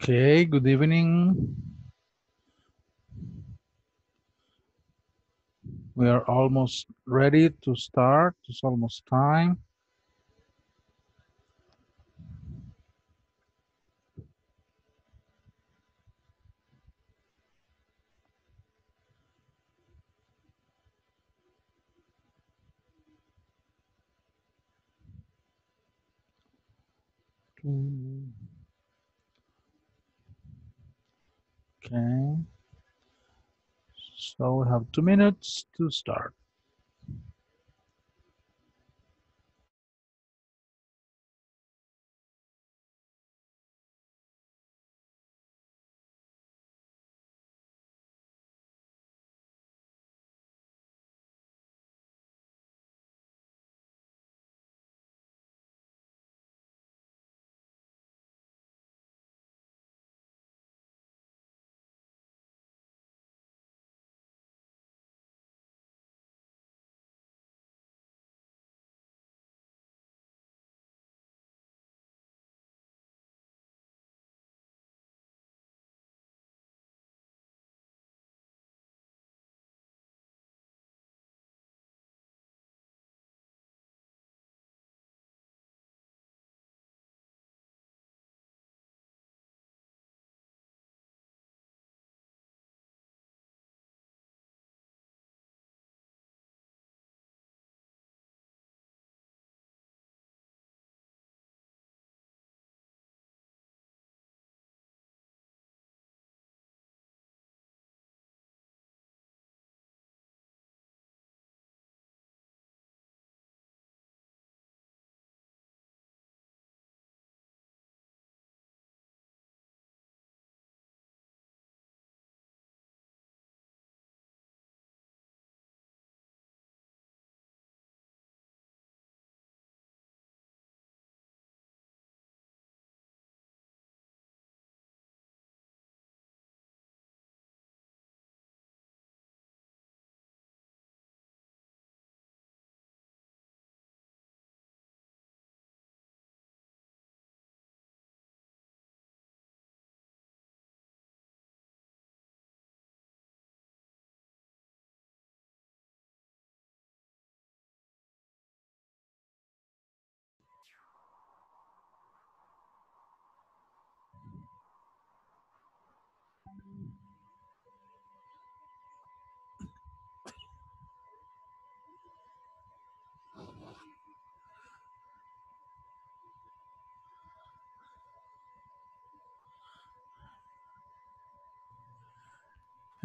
Okay, good evening. We are almost ready to start. It's almost time. Okay. So we have two minutes to start.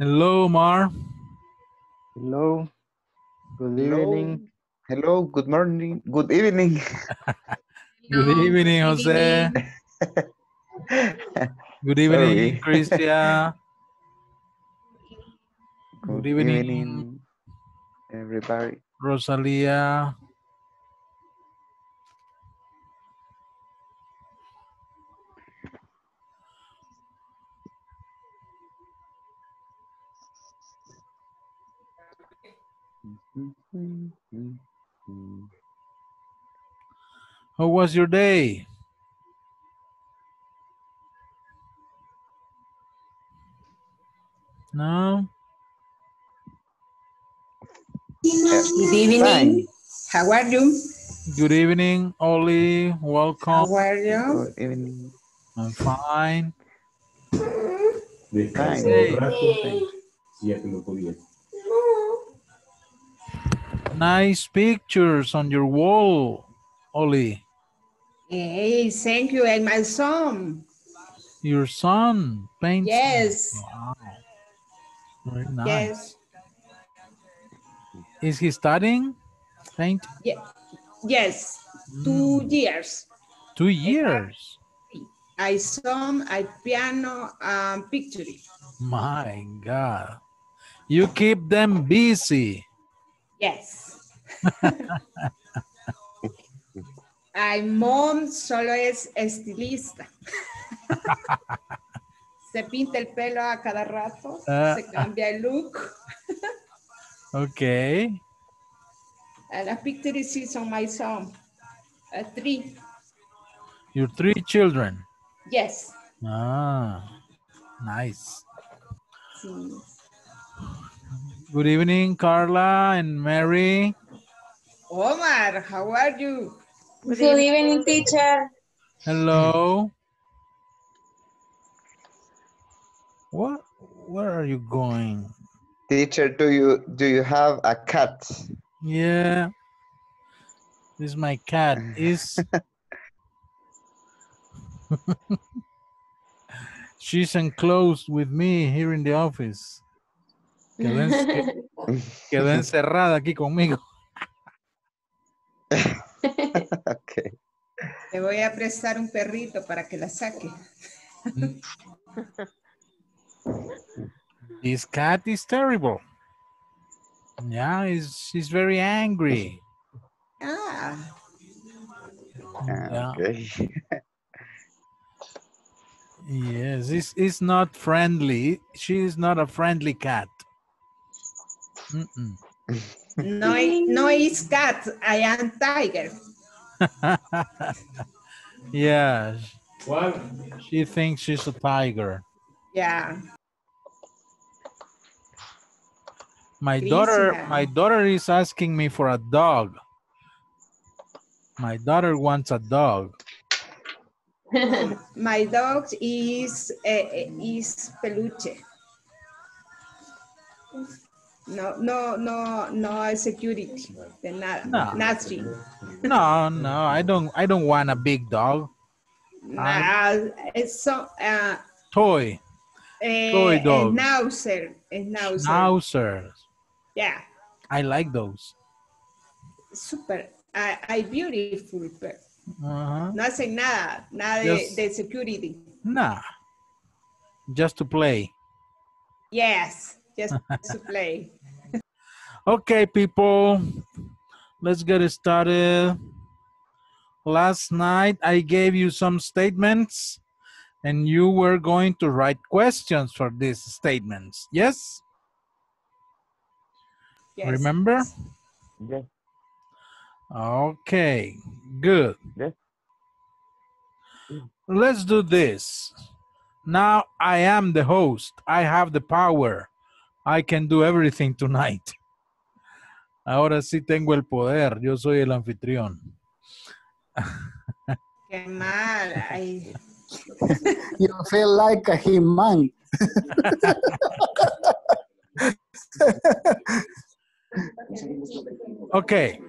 Hello, Mar. Hello. Good Hello. evening. Hello, good morning, good evening. Good evening, Jose. Good evening, Sorry. Christia. Good, evening. everybody. Rosalia. Mm-hmm. How was your day? No? Good evening. How are you? Good evening, Oli. Welcome. How are you? Good evening. I'm fine. Fine. Hey. Nice pictures on your wall, Oli. Hey, thank you. And my son. Your son paints. Yes. Wow. Very nice. Yes. Is he studying paint? Ye- Yes. Two Mm, years. two years. I saw a piano um, picture. My God. You keep them busy. Yes. Ay, mom solo es estilista. Se pinta el pelo a cada rato, Ah. se cambia el look. Okay. And las pictures sí son my son. Uh, three. Your three children. Yes. Ah, nice. Sí. Good evening, Carla and Mary. Omar, how are you? Good evening, teacher. Hello. What? Where are you going? Teacher, do you do you have a cat? Yeah. This is my cat. Is she's enclosed with me here in the office. Quedó, en- que- quedó encerrada aquí conmigo. Okay. Te voy a prestar un perrito para que la saque. This cat is terrible. Yeah, is she's very angry. Ah, Yeah. Okay. Yes, it's, it's not friendly. She is not a friendly cat. No, i- no is cat, I am tiger. yeah. What? She thinks she's a tiger. Yeah. My daughter, my daughter is asking me for a dog. My daughter wants a dog. My dog is eh, is peluche. No, no, no, no security. De nada. No. Nothing. No, no, I don't. I don't want a big dog. Nah, it's so, uh, Toy, eh, Toy dog. Schnauzer. Schnauzer. schnauzers. Yeah, I like those. super. I, I beautiful. Pero Uh-huh. no hacen nada, nada de, de security. Nah, just to play. Yes, just to play. Okay, people, let's get started. Last night I gave you some statements and you were going to write questions for these statements. Yes? Yes. Remember? Yes. Okay, good. Yes. Let's do this. Now I am the host. I have the power. I can do everything tonight. Ahora sí tengo el poder. Yo soy el anfitrión. Qué mal. Ay, You feel like a he-man. Okay.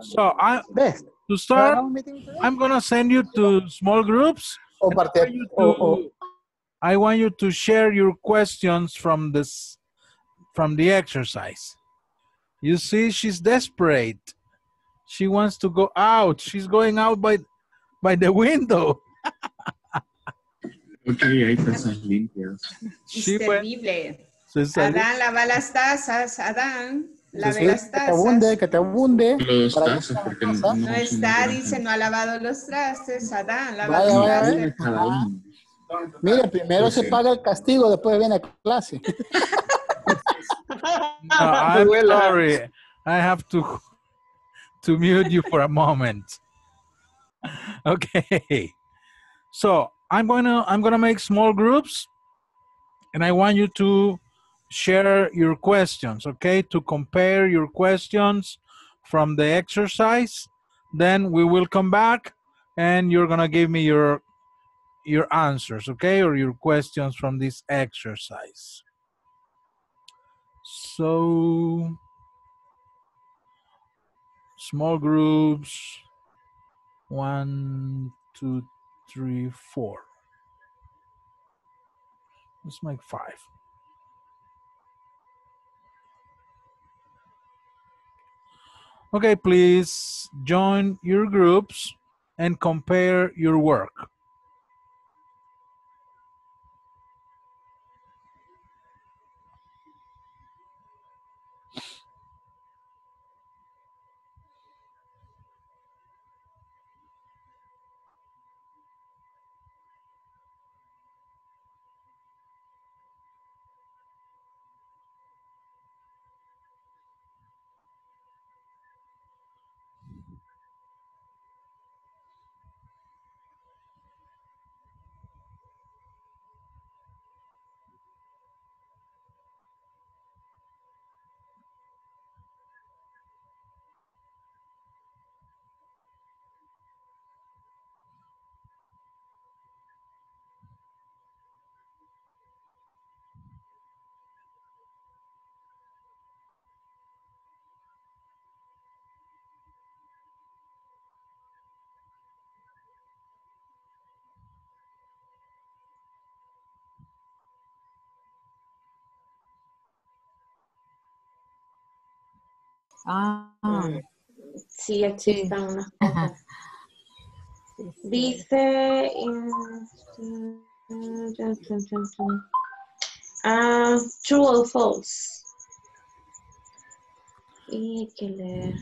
So I ¿Ves? to start, ¿Hagamos meeting today? I'm gonna send you to small groups. O I parte, want you o, o- to, I want you to share your questions from this from the exercise. You see, she's desperate. She wants to go out. She's going out by by the window. Ok, hay tazas limpias. es She went, terrible. se salió- Adán lava las tazas. Adán, lave sí, las que te abunde, que te abunde. Los Para tazas, sea porque cosa. no, No está, dice, no ha lavado los trastes. Adán, lava Vaya, los vaya, trastes. Grandes. Cada uno. Mire, primero se Sí. paga el castigo, después viene a clase. No, I'm Abuela. sorry. I have to to mute you for a moment. Okay. So I'm gonna I'm gonna make small groups and I want you to share your questions, okay? To compare your questions from the exercise. Then we will come back and you're gonna give me your your answers, okay? Or your questions from this exercise. So small groups one two three four let's make five okay please join your groups and compare your work Ah, Sí, aquí Sí. están unas Ajá. cosas. Dice... in- Ah, true or false. Y hay que leer.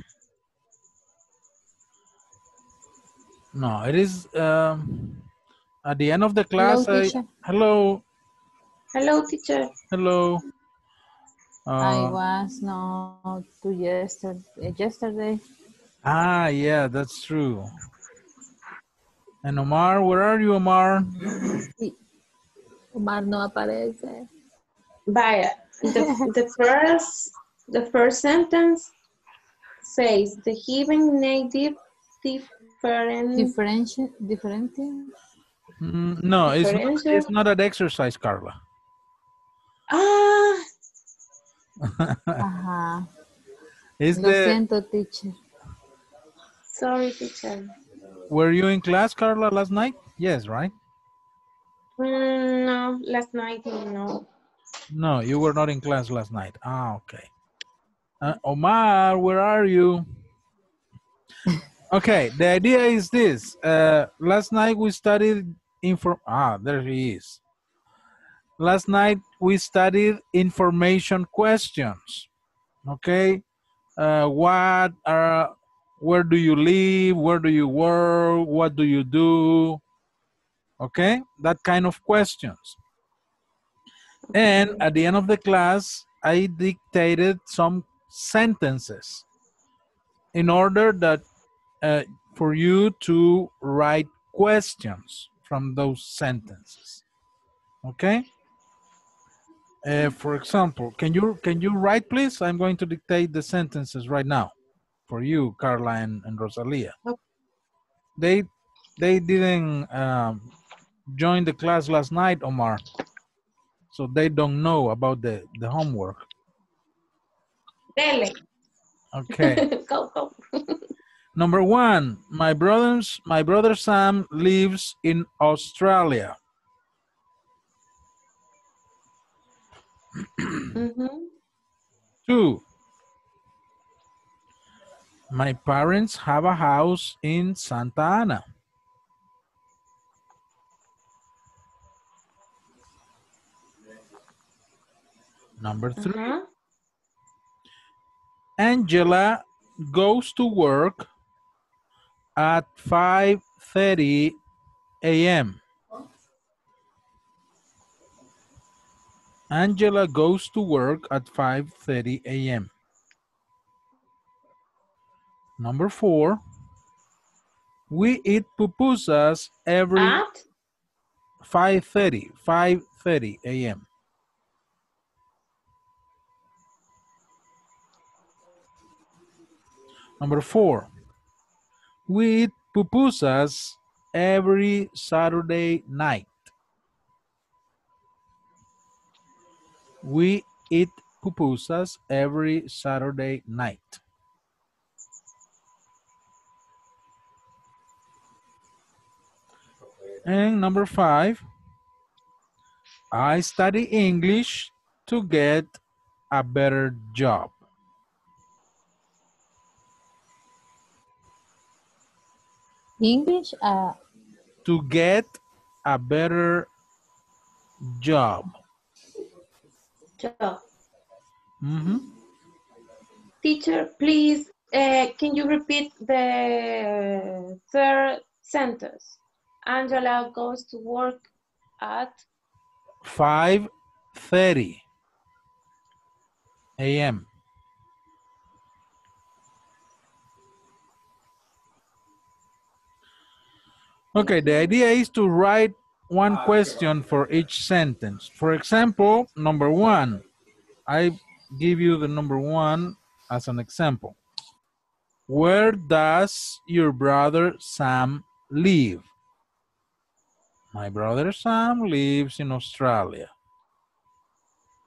No, it is um, at the end of the hello, class. I, teacher. hello, Hello, teacher. hello. I Uh, was not to yesterday. Yesterday. ah, yeah, that's true. And Omar, where are you, Omar? Omar no aparece. Vaya, the, the first the first sentence says the given native different Differential, different. Mm, no, it's not, it's not an exercise, Carla. ah Ajá. Is Lo the siento, teacher. sorry teacher. were you in class, Carla, last night? Yes, right? Mm, no, last night no. No, you were not in class last night. Ah, okay. Uh, Omar, where are you? Okay, the idea is this. Uh, last night we studied inform. Ah, there he is. Last night we studied information questions. Okay, uh, what are? Where do you live? Where do you work? What do you do? Okay, that kind of questions. And at the end of the class, I dictated some sentences in order that uh, for you to write questions from those sentences. Okay. Uh, for example, can you can you write, please? I'm going to dictate the sentences right now for you, Carla and, and Rosalia. Okay. They they didn't um, join the class last night, Omar so they don't know about the, the homework. Dele. Okay. go, go. Number one, my brother's my brother Sam lives in Australia. Two, my parents have a house in Santa Ana. Number three, Ajá. Angela goes to work at 5:30 a.m. Angela goes to work at 5:30 a.m. Number 4 We eat pupusas every At 5:30 5:30 a.m. Number four, we eat pupusas every Saturday night. We eat pupusas every Saturday night. And number five, I study English to get a better job. English, uh, To get a better job. Job. Mhm. Teacher, please, uh, can you repeat the third sentence? Angela goes to work at 5.30 a.m. Okay, the idea is to write one ah, question for each sentence. For example, number one, I give you the number one as an example. Where does your brother Sam live? My brother Sam lives in Australia.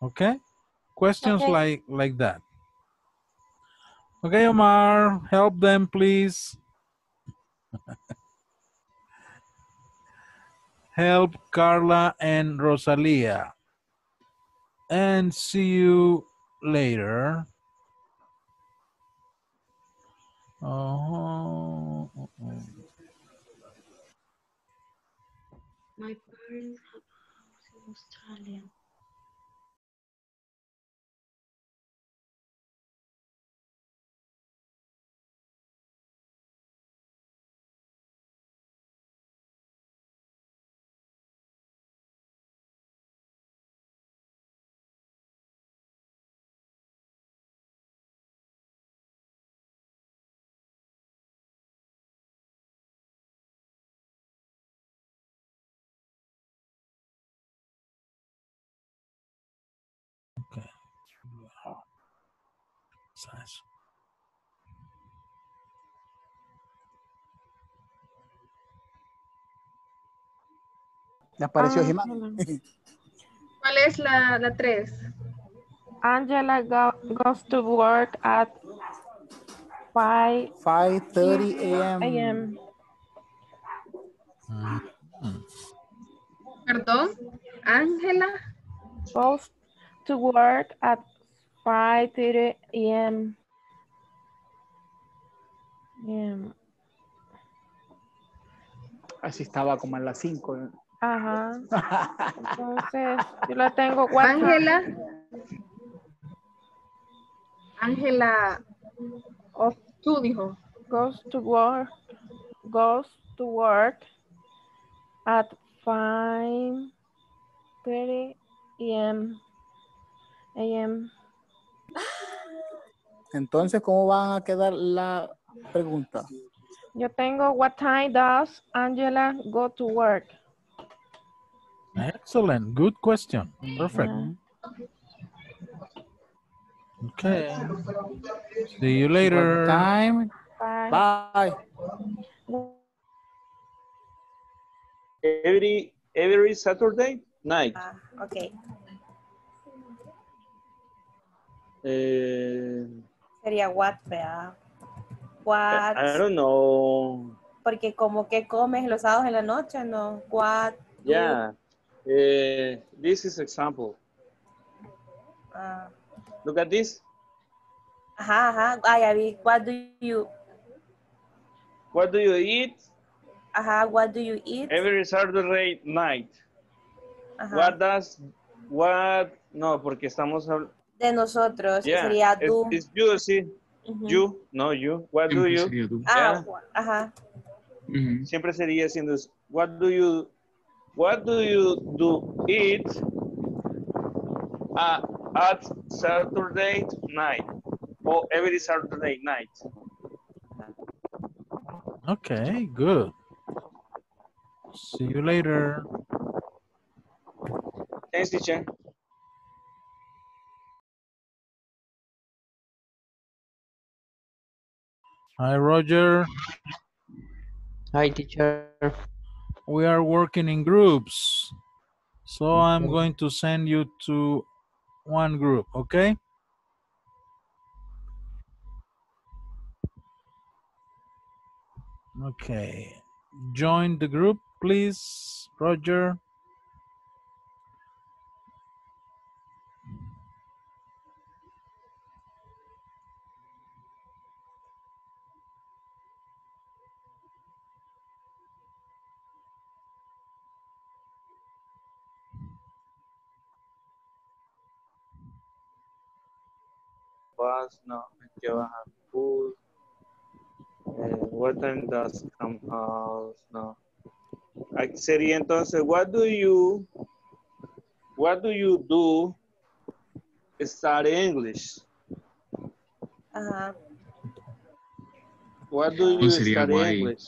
Okay? Questions Okay. like like that. Okay, Omar, help them please. help Carla and Rosalia. And see you later. Oh, oh, oh. My parents have a house in Australia. Size. Le apareció Jimán. ¿Cuál es la, la tres? Angela go, goes to work at 5 5.30 a.m. a.m. Mm, Perdón. Ángela. Goes to work at 5.30 a.m. Em, Así estaba como a las 5. Ajá. Entonces, yo la tengo. Ángela. Ángela. O tú dijo. goes to work goes to work at 5:30 a.m. a.m. Entonces, ¿cómo van a quedar la pregunta? Yo tengo what time does Angela go to work? Excellent. Good question. Perfect. Okay. See you later. time? bye. Bye. Every every Saturday night. Ah, ok. Eh, Sería what, ¿verdad? I What, don't know. porque como que comes los sábados en la noche, ¿no? What, Yeah. Eh, this is example. ah, Look at this. ajá, ajá, ah, ya vi. What do you, What do you eat ajá, what do you eat? every Saturday night? Ajá. What does what? No, porque estamos hablando. De nosotros, que Yeah. sería It's, do. it's you, sí. Ujú. You, no you. What do you? sería. Ah, Yeah. ajá. Ujú. Siempre sería siendo what do you what do you do eat uh, at Saturday night or every Saturday night? Okay, good. See you later. Thanks, teacher. Hi, Roger. Hi, teacher. We are working in groups. So I'm going to send you to one group, okay? Okay. Join the group, please, Roger. Bus, no, bajar bus. Eh, what time does come house? No. Aquí sería entonces, what do you, what do you do study English? Ajá. What do you study why. English?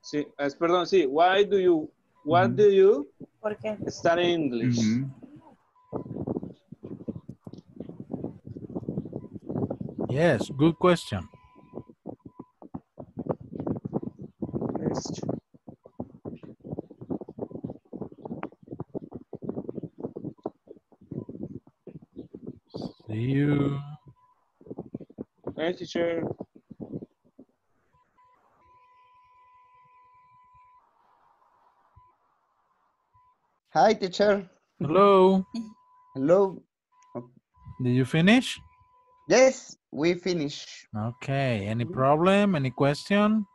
Sí, es, perdón, sí. Why do you, what do you ¿Por qué? study English? Yes, good question. See you. Thanks, teacher. Hi, teacher. Hello. Hello. Did you finish? Yes, we finish. Okay. Any problem? Any question?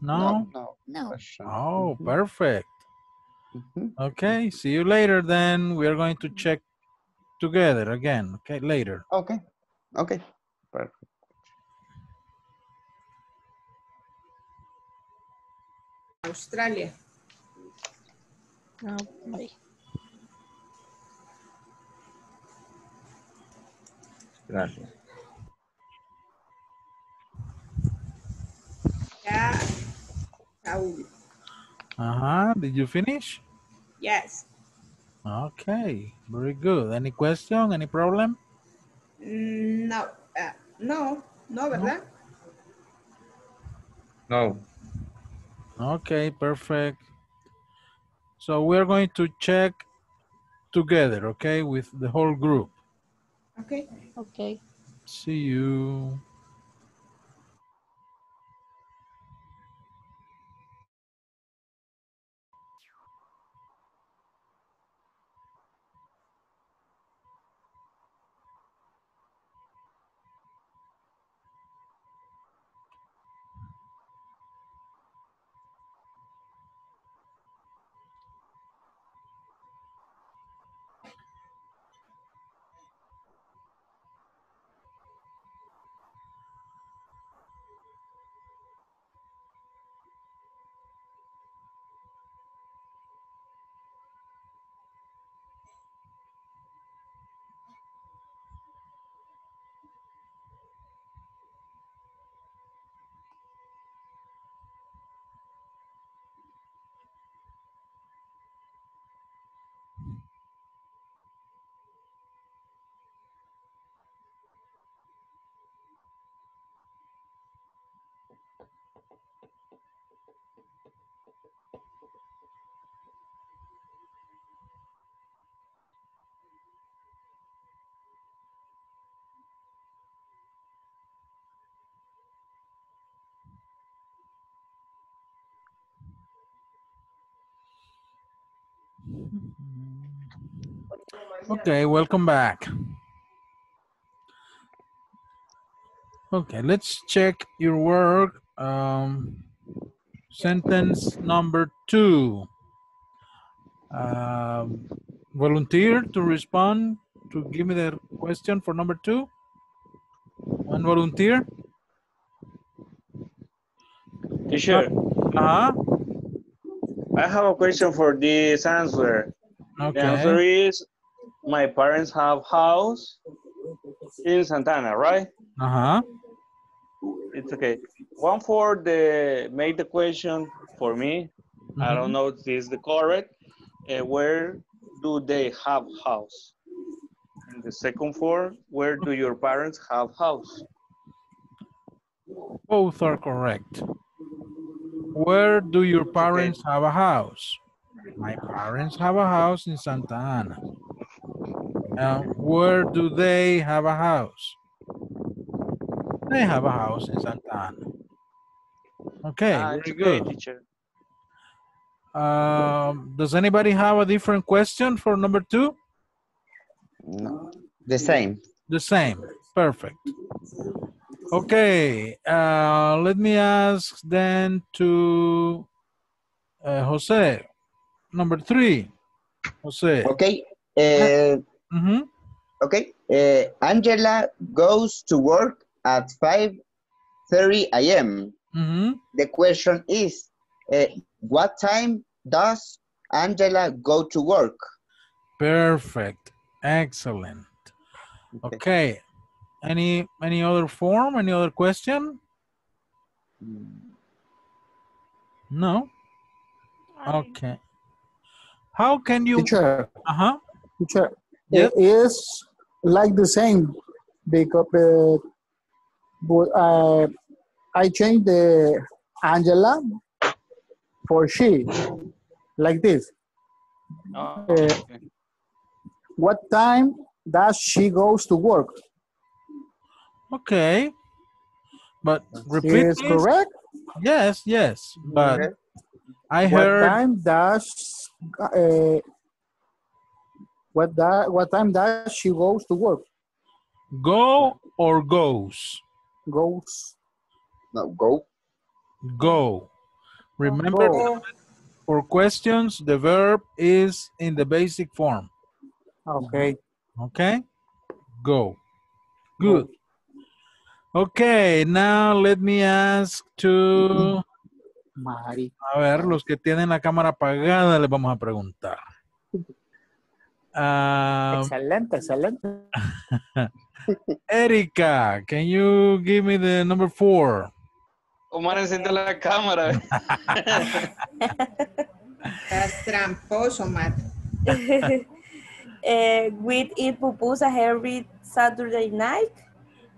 No? No. No. question. Oh, Mhm, perfect. mhm. Okay. See you later then. We are going to check together again. Okay, later. Okay. Okay. Perfect. Australia. Okay. Gracias. Ya. Saúl. Uh-huh. Did you finish? Yes. Okay. Very good. Any question? Any problem? Mm, No. ah, no. No, ¿verdad? No. Okay, perfect. So we're going to check together, okay, with the whole group. Okay. Okay. See you. Okay, welcome back. Okay, let's check your work. Um, sentence number two. Um, volunteer to respond to give me the question for number two. One volunteer. Teacher, Uh-huh. I have a question for this answer. The answer is my parents have house in Santana, right? Uh-huh. It's okay. One for the make the question for me. I don't know if this is the correct. Uh, where do they have house? And the second for where do your parents have house? Both are correct. Where do your parents have a house? My parents have a house in Santa Ana. Uh, where do they have a house? They have a house in Santa Ana. Okay, it's very okay, good. teacher. Um, does anybody have a different question for number two? No. The same. The same. Perfect. Okay, uh, let me ask then to uh, Jose. Number three. Jose. Okay. Uh, Mhm. Okay. Uh, Angela goes to work at 5.30 a.m. Mhm. The question is, uh, what time does Angela go to work? Perfect. Excellent. Okay. Any any other form? Any other question? No. Okay. How can you? Teacher, Uh-huh. teacher, Yes. it is like the same because uh, but, uh, I changed the Angela for she, like this. Oh, Uh, okay. what time does she goes to work? Okay. But repeat Is please. correct? Yes, yes. But Okay. I what heard time does uh, what that what time does she goes to work? Go or goes? Goes. No, go. Go. Remember, Go. for questions, the verb is in the basic form. Okay. Okay? Go. Good. Okay, now let me ask to... Mari. A ver, los que tienen la cámara apagada les vamos a preguntar. Um, excelente, excelente. Erika, can you give me the number four? Omar enciende la cámara. Estás tramposo, Matt. Eh, we eat pupusas every Saturday night.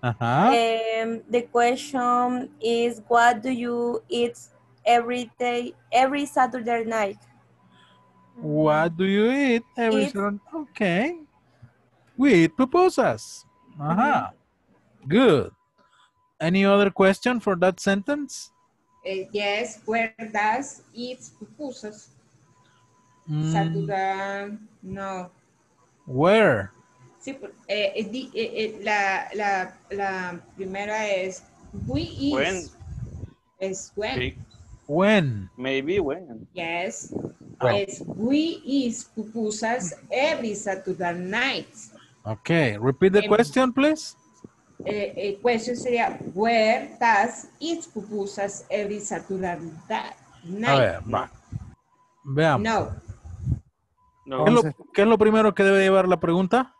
Ajá. Um, the question is, what do you eat every day, every Saturday night? What do you eat every Eat. Saturday? Okay. We eat pupusas. Ajá. Good. Any other question for that sentence? Eh, yes, where does eat pupusas? Mm, Saturday, no. where? Sí, por- eh, eh, di- eh, eh, la, la, la primera es we eat. When? Es when. Sí. When? Maybe when. Yes. When. Es we eat pupusas every Saturday night. Okay. Repeat the Em- question, please. Eh, eh, question sería where does eat pupusas every Saturday da- A night? ver, va. Veamos. No. No. ¿Qué, es lo, qué es lo primero que debe llevar la pregunta?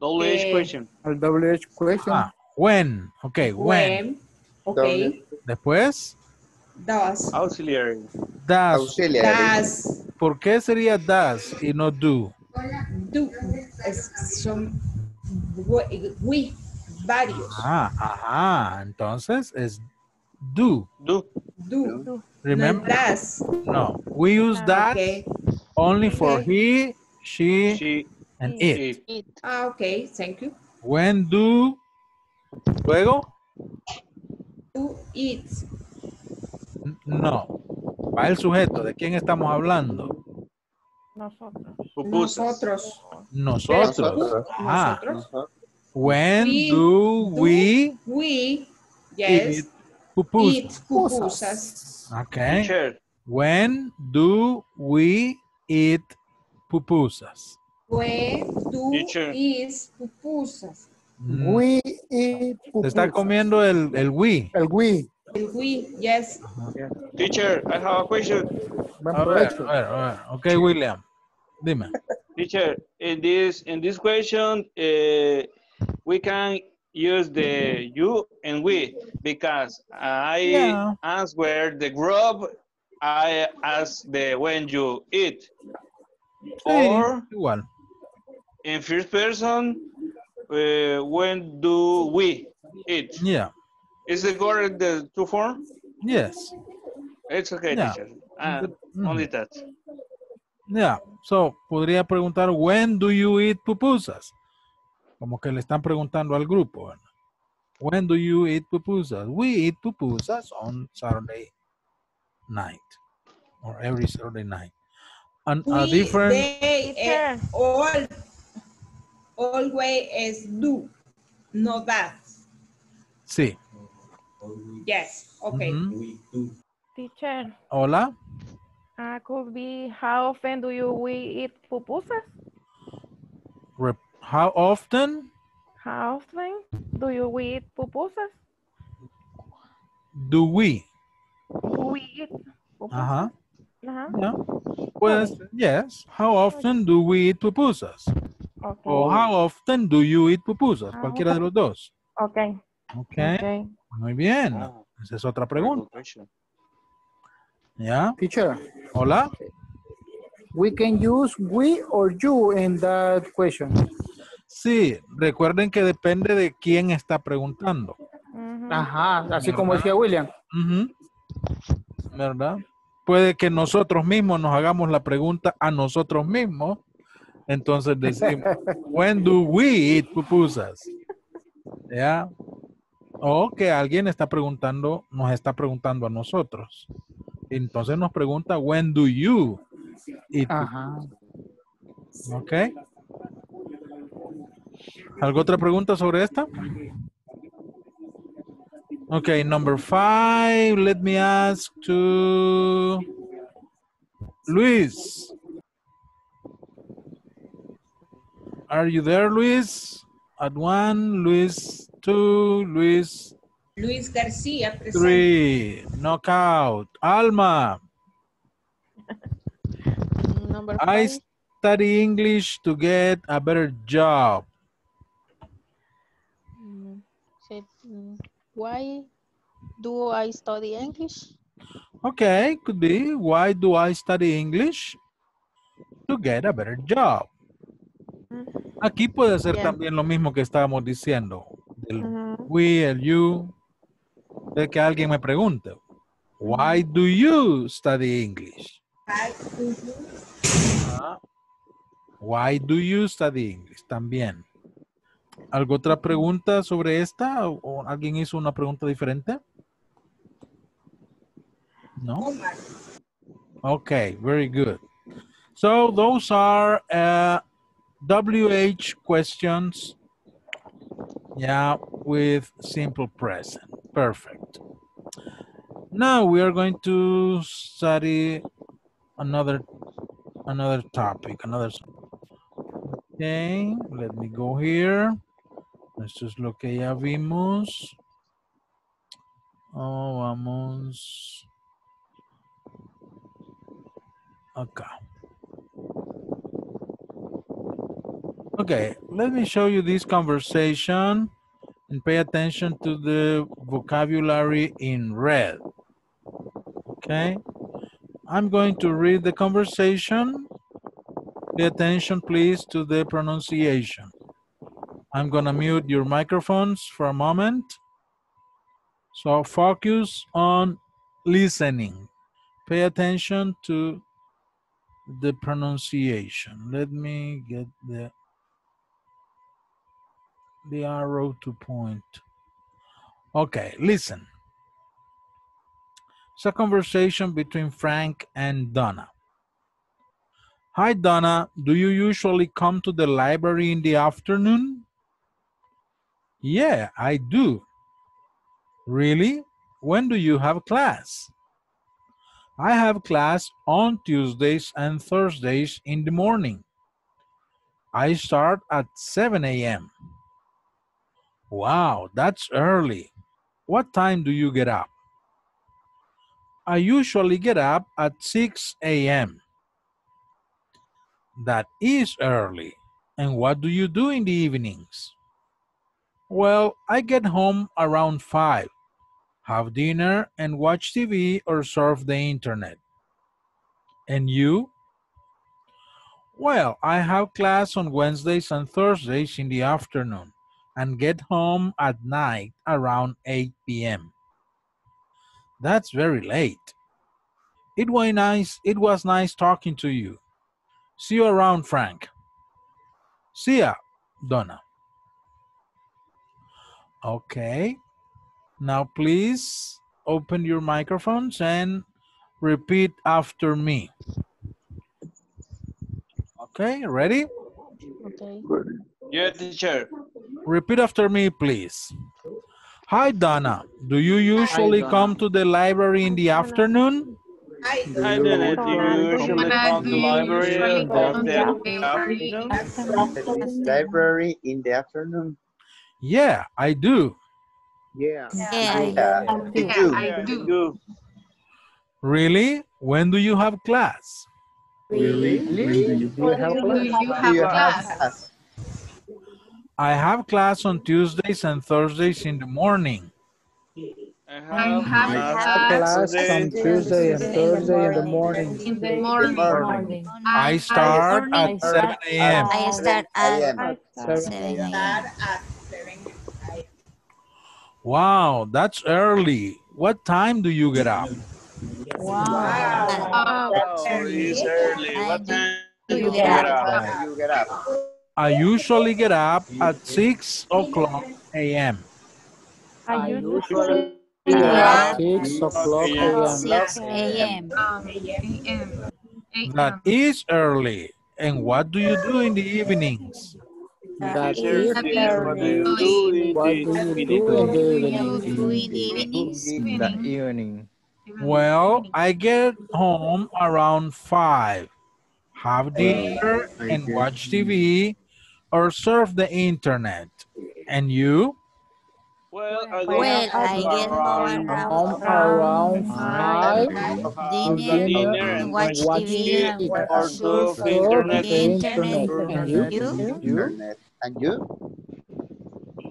Double H Eh, question. El WH question. Ah, when. Okay, when. When. Okay. Después, Does. Auxiliary. does. Auxiliary. Does. ¿Por qué sería does y no do? Do. Es- son we, we, varios. Ah, ajá. Entonces es do. Do. Do. Remember? No does. No. We use that Okay. only for Okay. he, she, She. And it. It. Ah, okay. Thank you. When do. Luego, Do eat. no. Va el sujeto. ¿De quién estamos hablando? Nosotros. Pupusas. Nosotros. Nosotros. Nosotros. Ajá. Nosotros. When We do we We. Yes. eat pupusas? Eat pupusas. Okay. Teacher. When do we eat pupusas? When do Teacher. eat pupusas? We eat Se está comiendo el, el we. El we. El we. Yes. Teacher, I have a question. A ver, a ver, a ver. Ok, William. Dime. Teacher, in this in this question, uh, we can use the you and we because I Yeah. answer the group. I ask the when you eat. Sí, Or igual. In first person, uh, when do we eat? Yeah. Is it correct the two form? Yes. It's okay, Yeah. teacher. Uh. Only that. Yeah. So, podría preguntar, when do you eat pupusas? Como que le están preguntando al grupo. ¿verdad? When do you eat pupusas? We eat pupusas on Saturday night. Or every Saturday night. And a different... they, eh, all, always is do. No that. Sí. Yes. Okay. Ujú. Teacher, Hola. uh, could be how often do you we eat pupusas? Rep- How often How often do you we eat pupusas? do we? Do we eat pupusas? Ajá. Ajá. Yeah. Pues, yes. How often do we eat pupusas? Okay. O how often do you eat pupusas? Ah, Cualquiera de los dos. Okay. Ok. Okay. Muy bien. Oh, Esa es otra pregunta. ¿Ya? Teacher, Hola. we can use we or you in that question. Sí, recuerden que depende de quién está preguntando. Ajá, así como decía William. Ujú. ¿Verdad? Puede que nosotros mismos nos hagamos la pregunta a nosotros mismos. Entonces decimos, when do we eat pupusas? ¿Ya? O que alguien está preguntando, nos está preguntando a nosotros. Entonces nos pregunta, when do you eat Ajá. pupusas? ¿Ok? ¿Alguna otra pregunta sobre esta? Okay, number five, let me ask to Luis. Are you there, Luis? At one, Luis, two, Luis, Luis García, presente. three. Knockout. Alma, Number I study English to get a better job. Mm, said, mm, Why do I study English? Okay, could be. Why do I study English? To get a better job. Aquí puede ser Bien. también lo mismo que estábamos diciendo. El we, el you. De que alguien me pregunte. Why do you study English? Ujú. Why do you study English? También. ¿Alguna otra pregunta sobre esta? ¿O alguien hizo una pregunta diferente? No? Okay, very good. So those are uh, WH questions. Yeah, with simple present. Perfect. Now we are going to study another another topic, another. Okay, let me go here. Esto es lo que ya vimos. Oh, vamos. Acá. Okay, let me show you this conversation and pay attention to the vocabulary in red. Okay, I'm going to read the conversation. Pay attention, please, to the pronunciation. I'm gonna mute your microphones for a moment. So focus on listening. Pay attention to the pronunciation. Let me get the the arrow to point. Okay, listen. It's a conversation between Frank and Donna. Hi, Donna. Do you usually come to the library in the afternoon? Yeah, I do. Really? When do you have class? I have class on Tuesdays and Thursdays in the morning. I start at 7 a.m. Wow, that's early. What time do you get up? I usually get up at 6 a.m. That is early. And what do you do in the evenings? Well, I get home around 5, have dinner, and watch TV or surf the internet. And you? Well, I have class on Wednesdays and Thursdays in the afternoon and get home at night around 8 p.m. That's very late. It was nice, it was nice talking to you. See you around, Frank. See ya, Donna. Okay. Now please open your microphones and repeat after me. Okay, ready? Okay. Yeah, teacher. Repeat after me, please. Hi, Donna. Do you usually Donna. come to the library in the afternoon? Ay, I didn't. You usually come to the library Usually of come the afternoon. Library in the afternoon. Yeah, I do. Yeah. Yeah, Yeah, Yeah, do. I Yeah, do. do. Really? When do you have class? Really? Really? Do you have class? you Do have you have class? class? I have class on Tuesdays and Thursdays in the morning. I I have have Class class on Tuesday and Thursday in the morning. in the In the morning. morning. I start at 7 a.m. I start at Seven. 7 a.m. start at 7 a.m. Wow, that's early. What time do you get up? Wow. Uh, Oh, it's early. What time do you get get up? up? You get up. I usually get up at 6 o'clock a.m. I usually Yeah, Yeah. six o'clock a.m. 6 a.m. um, a.m. That a.m. is early. And what do you do in the evenings? That is is early. What do you do in the do you evening? in the evening? The evening. Well, I get home around five. Have dinner and watch TV or surf the internet. And you? Well, I Well, get I get home Home around around five. have dinner dinner and and watch watch TV TV or or surf surf the internet. internet. And you? You? And you?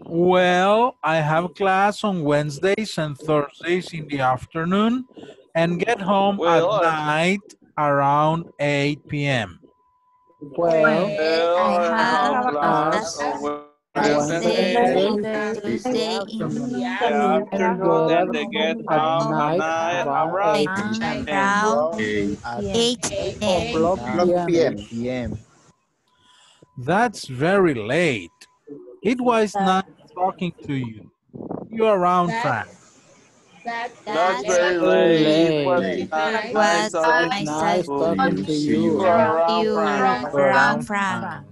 Well, I have class on Wednesdays and Thursdays in the afternoon and get home Well, at I- night around 8 p.m. Well, Well, I I have have class class on Wednesday, Wednesday, Tuesday in the afternoon, and they get home at night around around eight 8 a.m. o'clock O'clock p.m. PM. PM. That's very late. It was nice talking to you. You're around, Frank? That, That's That's very very late. It was late. nice was nice Nice to talking you. to See you. you. around, you Frank. around Frank.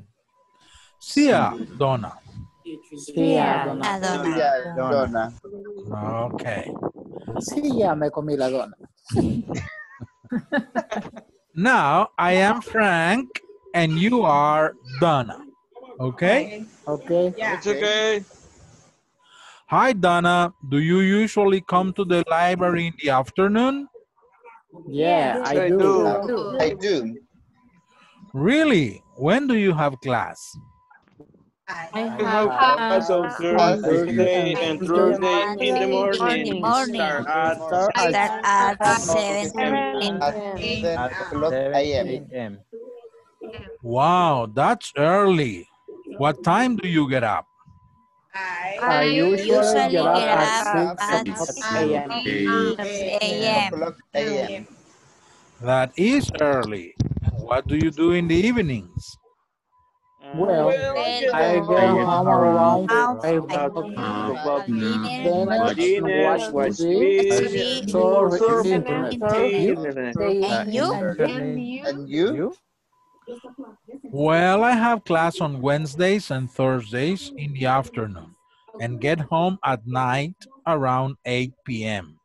See ya, Donna. Sí, ya, dona. Adona. Yeah, Donna. Okay. Sí, ya me comí la dona. Now I am Frank and you are Donna. Okay? Okay. yeah. It's okay. Hi, Donna. Do you usually come to the library in the afternoon? Yeah, I I do. do. I do. Really? When do you have class? I We have have class on Thursday and Thursday in the morning. Morning. Start at Start at 7 At 7 a.m. AM. Wow, that's early. What time do you get up? I, I usually usually get up at 6 a.m. eight a.m. That is early. What do you do in the evenings? Well, I I get get home home around Around 5 about o'clock. about Dinner, watch dinner, watch watch TV, TV, surf surf the the internet. internet. and you? And you? You? Well, I have class on Wednesdays and Thursdays in the afternoon and get home at night around 8 p.m.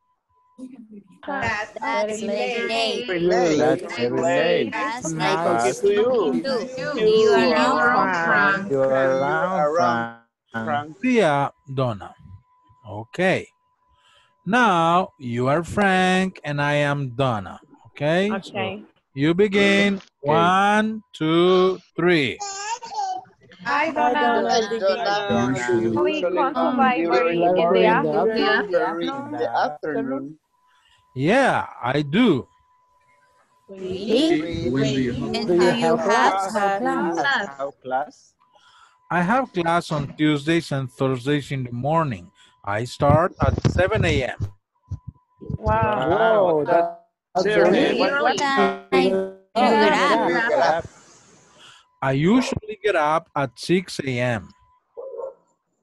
that, That's late. Late. That's very late. That's Nice. Talking to you. You. You around Frank. You are around, Around. Frank. Frank. See ya, Donna. Okay. Now you are Frank and I am Donna. Okay? Okay. You begin. One, two, three. I don't Donna. Usually. We come to library in the in the afternoon. The afternoon. Yeah, I do. Really? When do you have And Do do you you have have class? How class? I have class on Tuesdays and Thursdays in the morning. I start at 7 a.m. Wow. Whoa, that, that's Early. early. What time do you get up? You get up. I usually get up at 6 a.m.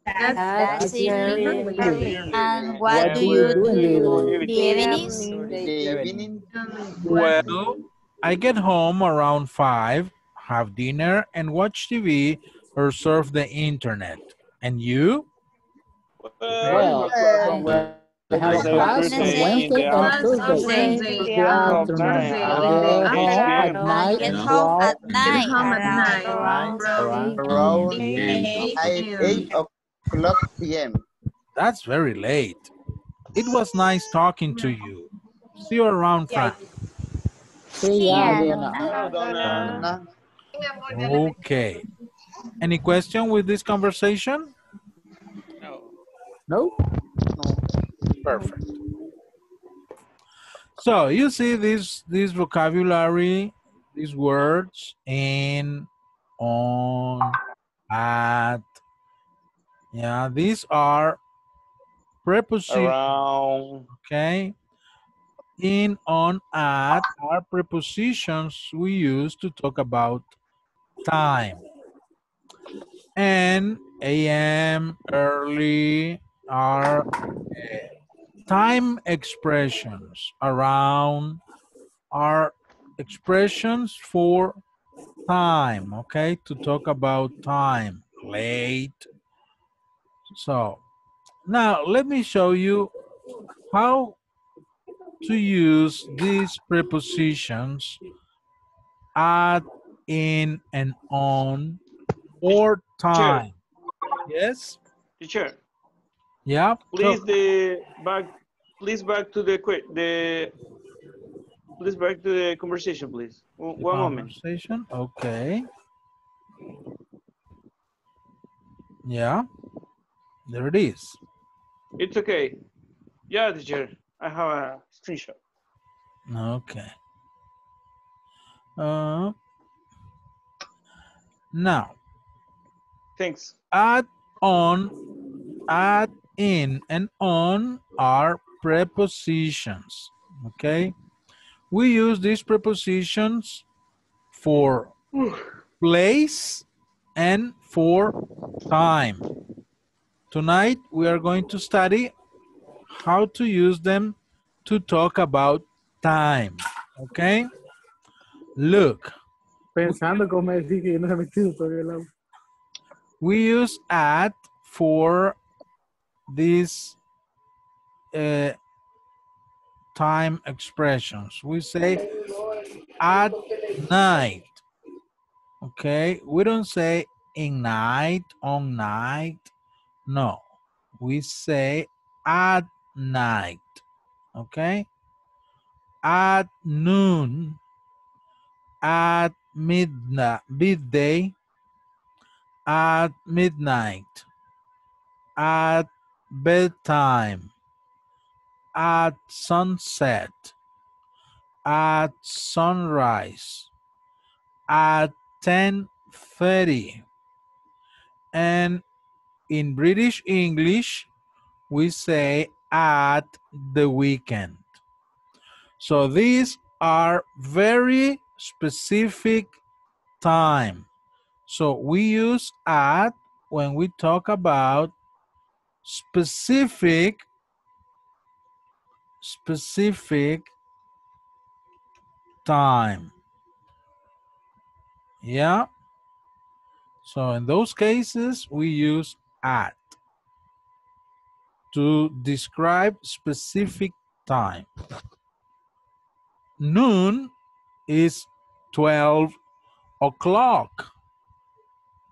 That's. And What what do do you you do in the evening? evenings? Evening. Well, I get home around 5, have dinner, and watch TV or surf the internet. And you? Well, Well, well, I have Wednesday, class on Thursday Wednesday and Thursday. Wednesday. in the Yeah. afternoon. Thursday. I get home at night Get home at night. home at night. Around, Around, Around eight, 8, 8 o'clock p.m. That's very late. It was nice talking to you. See you around, Frank. Sí, ya, Donna. Okay. Any question with this conversation? No. No? Perfect. So you see this this vocabulary, these words in, on, at. Yeah, these are prepositions. Around. Okay. In, on, at are prepositions we use to talk about time. And AM, early are uh, time expressions. Around are expressions for time, okay? To talk about time. late. So now let me show you how to use these prepositions at, in, and on, or time. Yes? Teacher, Yeah? So- please the back, please back to the the, please back to the conversation, please. One one moment. Conversation, okay. Yeah, there it is. It's okay. Yeah, teacher, I have a screenshot. Okay. Uh, now, Thanks. add on, add in, and on are prepositions. Okay. We use these prepositions for place and for time. Tonight we are going to study how to use them to talk about time. Okay? Look, Pensando cómo decir que yo no se metido todavía el agua. we use at for these uh, time expressions. We say at night. Okay, we don't say in night, on night. No, we say at night. Okay, at noon, at midnight, midday, at midnight, at bedtime, at sunset, at sunrise, at 10.30. And in British English, we say at the weekend. So these are very specific time. So we use at when we talk about specific specific time. Yeah. So in those cases, we use at to describe specific time. Noon is 12 o'clock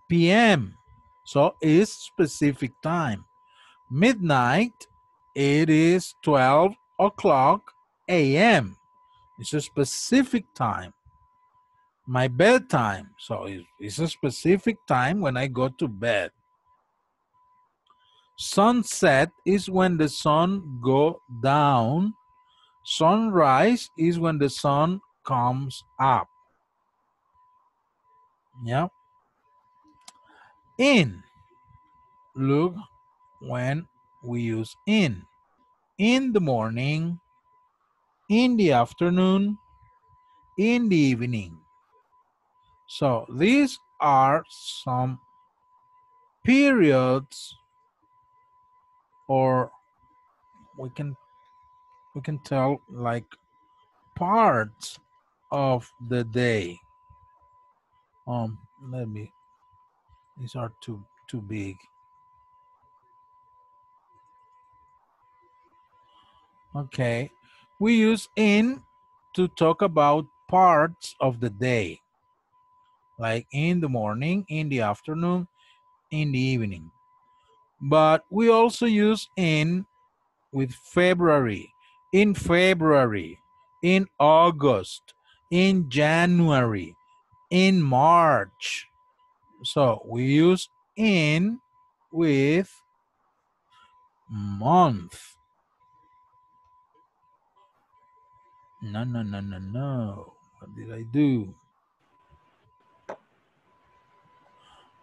p.m. So it's specific time. Midnight, it is 12 o'clock a.m. It's a specific time. My bedtime, so it's, a specific time when I go to bed. Sunset is when the sun go down. Sunrise is when the sun comes up. Yeah. In. Look when we use in. In the morning, in the afternoon, in the evening. So these are some periods or we can we can tell like parts of the day. Um let me these are too too big. Okay. We use in to talk about parts of the day. Like in the morning, in the afternoon, in the evening. But we also use in with February, in February, in August, in January, in March. So we use in with month. No, no, no, no, no. What did I do?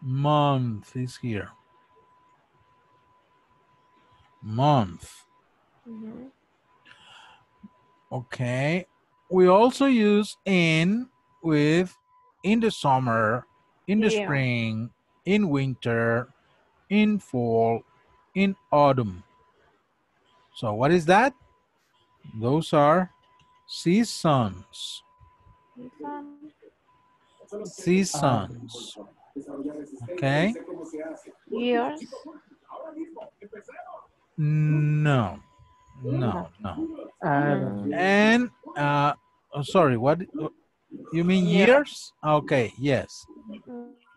Month is here. Month. Mhm. Okay. We also use in with in the summer, in the Yeah. spring, in winter, in fall, in autumn. So what is that? Those are seasons. Seasons. Okay. Years. No, no, no. Add. And, uh, oh, sorry, what, you mean years? Okay, yes.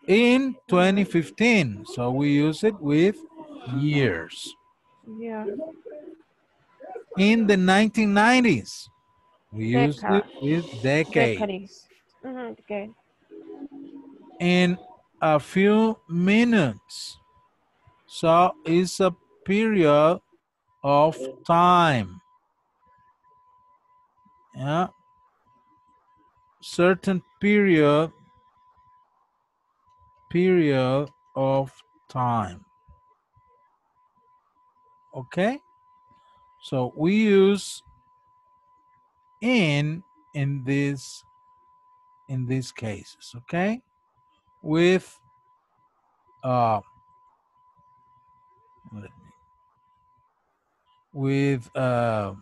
In 2015, so we use it with years. Yeah. In the 1990s, we use it with decade. Decades. Mhm, Okay. In a few minutes, so it's a period of time. Yeah. Certain period, period of time. Okay? So we use in in this in these cases, okay? With uh with uh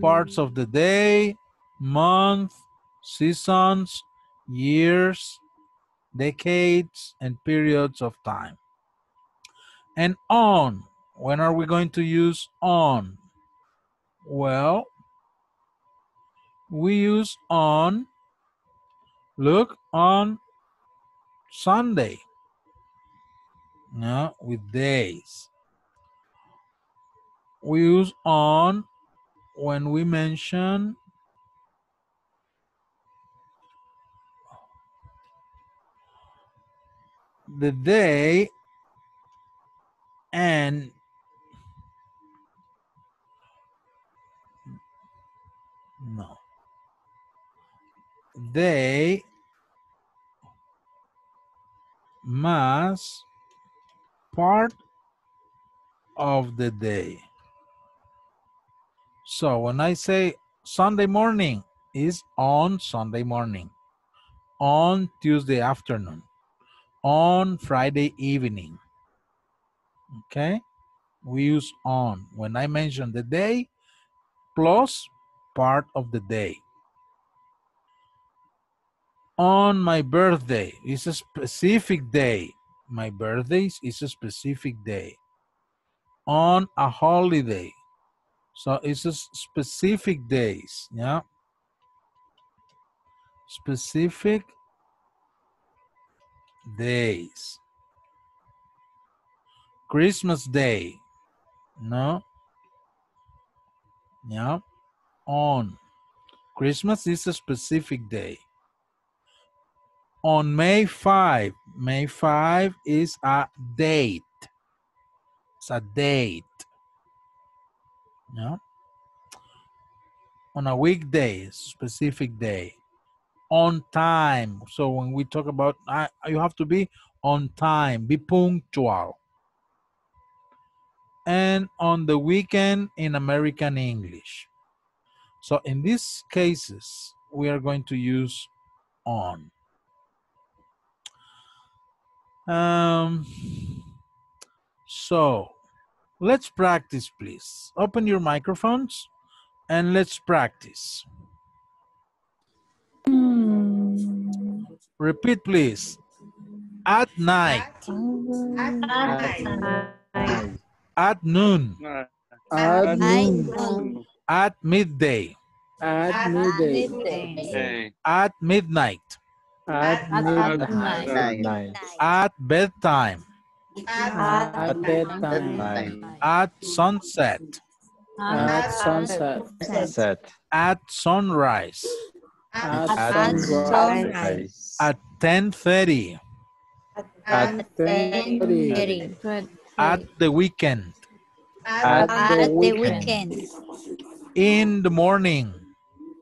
parts of the day, month, seasons, years, decades, and periods of time. And on, when are we going to use on? Well, we use on, look, on Sunday. No, with days. We use on when we mention the day and no. They must part of the day. So when i say sunday morning is on sunday morning on tuesday afternoon on friday evening okay? We use on. When i mention the day plus part of the day. On my birthday is a specific day. My birthday is a specific day. On a holiday so it's a specific days yeah? Specific days. Christmas day no? Yeah on. Christmas is a specific day. On may 5 may 5 is a date. It's a date. Yeah. On a weekday specific day. On time. So when we talk about you have to be on time be punctual. And on the weekend in american english so in these cases we are going to use on. Um so let's practice please. Open your microphones and let's practice. Repeat please. At night. At noon. At noon. at midday At midday. Hey. at midnight At midnight. At bedtime At bedtime. at sunset At sunset. At sunrise At At sunrise. at 10:30 At thirty. at the weekend At At the the weekend. Weekend. in the morning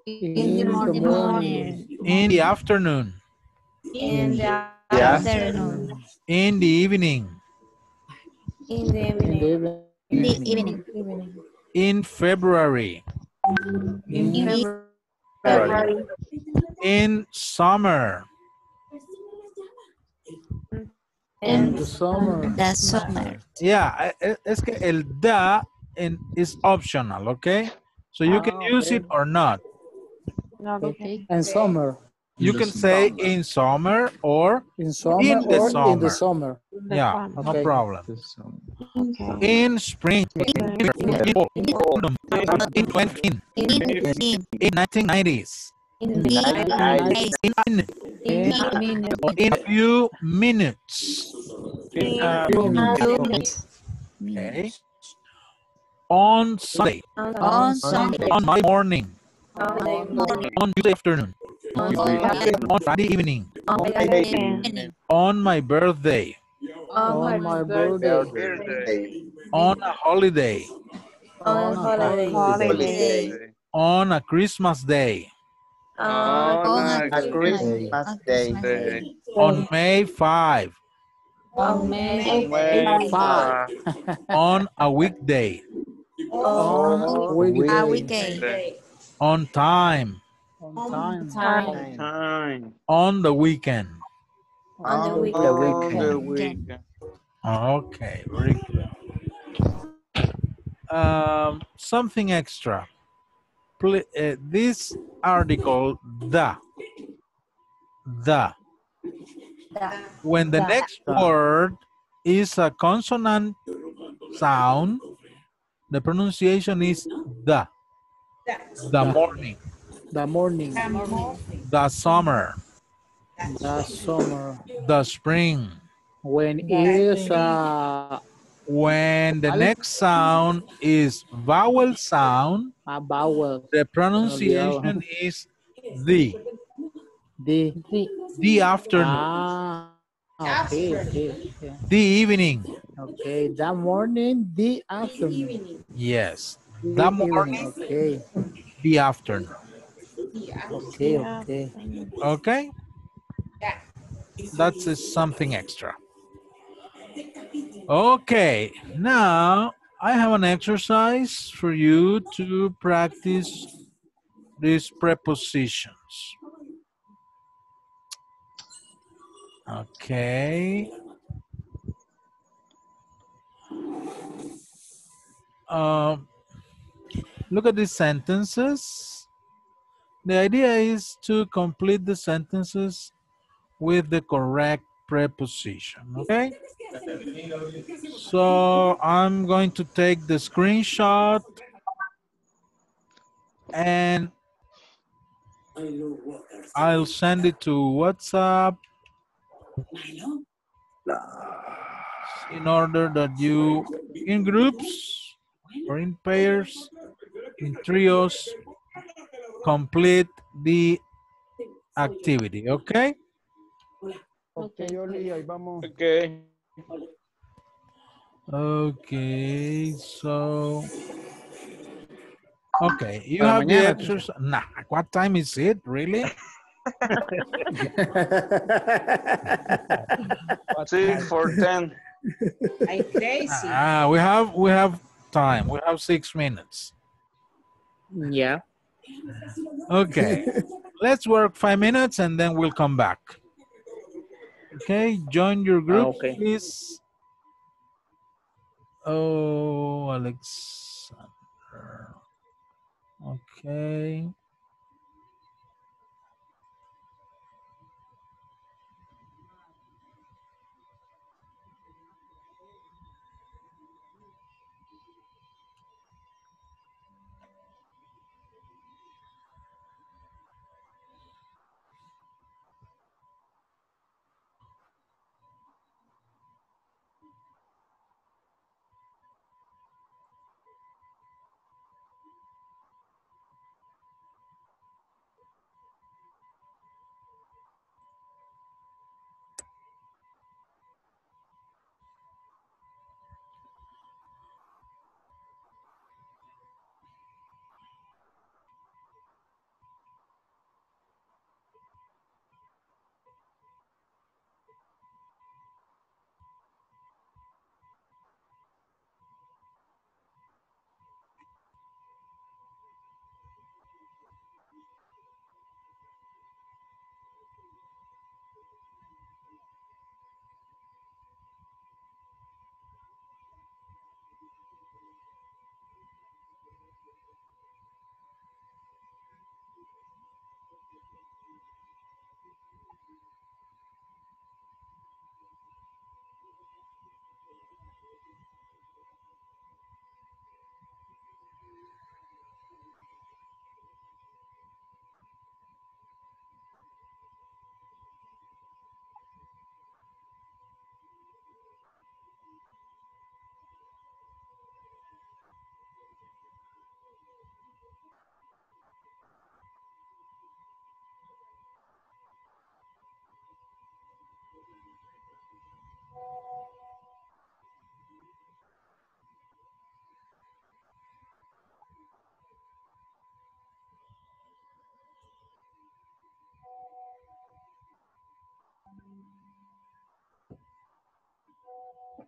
In the morning. in the afternoon In the Yeah. Afternoon. in the evening in the In the evening. evening. In the evening. evening. in February In In February. in summer in the summer. the summer. yeah e- e- es que el da is optional okay so you can Ah, use okay. it or not okay. And summer. You the can say summer. in summer or In summer In the or in summer. the summer. yeah, no Okay. problem. The summer. In spring, in fall, in 20, in 1990s, in in a few minutes. Okay. On Sunday, On Sunday. on Monday morning, Monday on Tuesday afternoon, on Friday evening, on my birthday, On my birthday. Birthday. on a holiday, on holiday. Holiday. on a Christmas day, on A Christmas day. Day. on May 5, on May May Five. on a weekday, On weekday. A weekday. On time, On time. time Time. on the weekend. on the On weekend. On the weekend. weekend. Okay, very good. Um, something extra. Pl- uh, this article, the, the, when the The. next word is a consonant sound, the pronunciation is the, the morning, The morning. the summer, The summer. the spring. When is uh, When the next sound is vowel sound, a vowel. the pronunciation is the, The. the afternoon, Ah. Okay, okay, okay. the evening. Okay, the morning, the afternoon. Yes, The the evening, morning, Okay, the afternoon. okay, okay. Okay? That's uh, something extra. Okay, now I have an exercise for you to practice these prepositions. Okay. Um, look at these sentences. The idea is to complete the sentences with the correct preposition, okay? So I'm going to take the screenshot and I'll send it to WhatsApp in order that you, in groups or in pairs, in trios, complete the activity, okay? Okay, Oli, ahí vamos. Okay. Okay, so. Okay, you have the exercise. Nah, what time is it? Really? Six for ten. I'm crazy. Ah, we have we have time. We have six minutes. yeah. Okay, let's work five minutes and then we'll come back. Okay, join your group, okay. please. Oh, Alexander. Okay.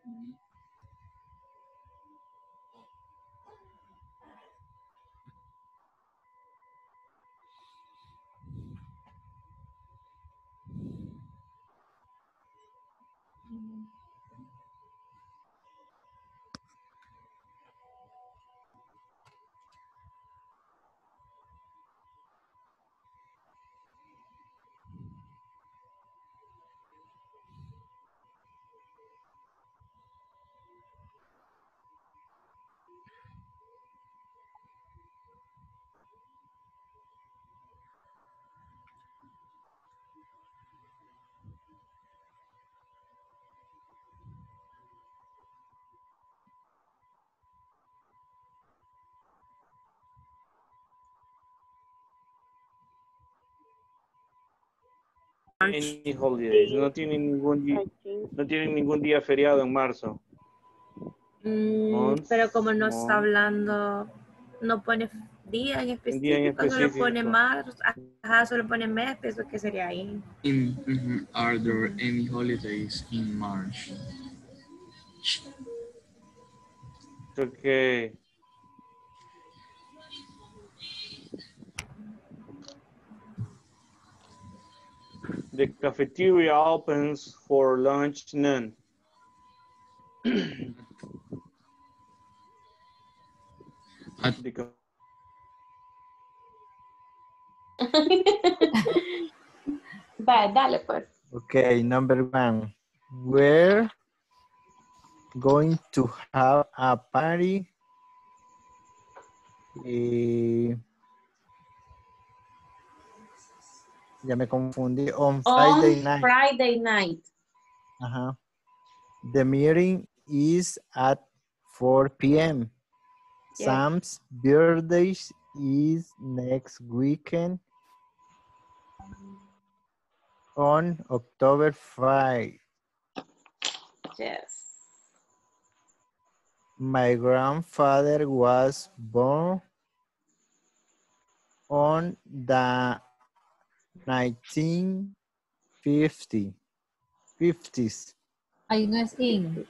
Mm-hmm. Any holidays. No tienen ningún día, no tienen ningún día feriado en marzo. Mm, Month, pero como no está month. hablando, no pone día en específico, en solo pone específico. marzo, ajá, solo pone mes, pienso que sería ahí. In. Are there any holidays in March? Okay. The cafeteria opens for lunch noon. At The ca- dale pues. Okay, number one. We're going to have a party. eh, ya me confundí. On Friday On night. Friday night. Ajá. The meeting is at 4 p.m. Yeah. Sam's birthday is next weekend on October 5. Yes. My grandfather was born on the 1950 50s. Ahí no es in.